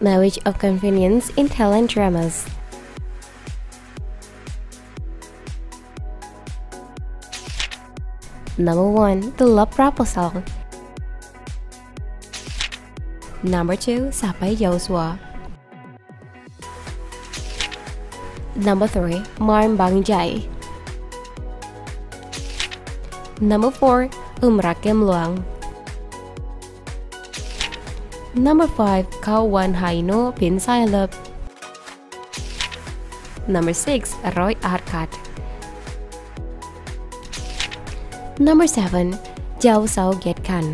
Marriage of convenience in Thailand dramas. Number 1. The Love Proposal Number 2. Sapai Jao Sua Number 3. Marn Bang Jai Number 4. Oum Rak Game Luang Number 5. Kao Waan Hai Noo Pen Sai Number 6. Roy Arkart Number 7. Jao Sao Gae Kat